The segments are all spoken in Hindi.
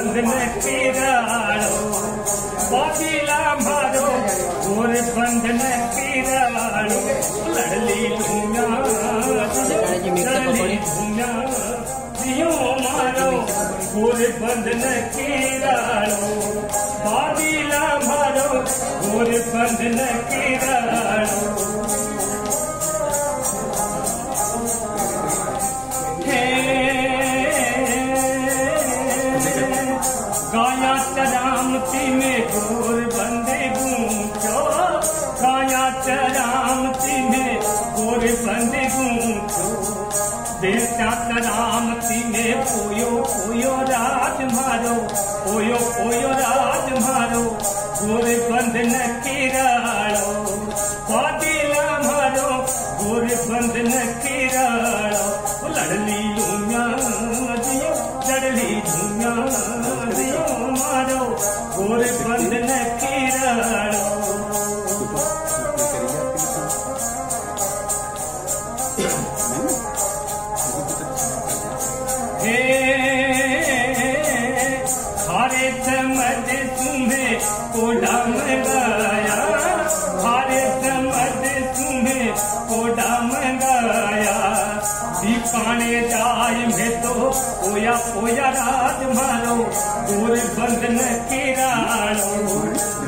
और बंधन किराड़ो बाबीला मारो और बंधन किराड़ो लड़ली घूमिया धड़ली घूमिया दियो मारो और बंधन किराड़ो बाबीला मारो और बंधन गाया चरामती में गोर बंदे गूंचो गाया चरामती में गोर बंदे गूंचो देवता चरामती में पोयो पोयो राज मारो। पोयो पोयो राज मारो। गोर बंद न किराड़ो पादिला मारो गोर बंद न किराड़ो लड़ली दियो लड़ली लूमिया मारो, गोर बंद न किराड़ो। हे खारे चमद तुम्हें कोडा मंगाया खारे चमद तुम्हें कोडा मंगाया दीपाने जाय में तो पोया पोया राज मारो, गोर बंधन किराड़ो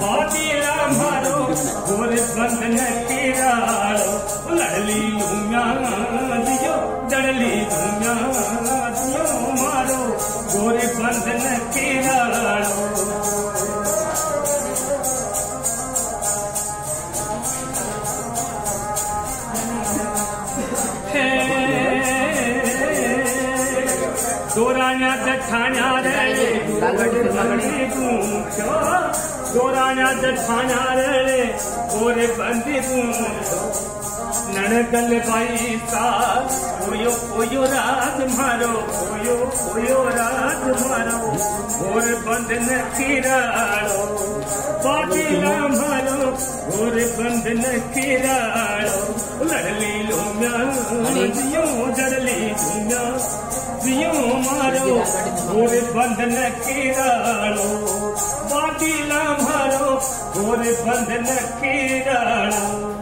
बादीला मारो, गोर बंधन किराड़ो लड़ली लूमिया दियो डड़ली लूमिया दियो मारो, गोर बंधन किराड़ो दोराण्या दठाण्या रे। बंदी पूछो दोराण्या दठाण्या रे। गोरे बंदी पूछो। नणगल बाई सा कोयो कोयो राज मारो। कोयो कोयो राज मारो। गोर बंधन किराड़ो बाटीला मारो। गोर बंधन किराड़ो लड़ली लूमिया दियो जड़ली लूमिया। दियो मारो गोरे बंधन किराणो बाटी ला मारो गोरे बंधन किराड़ो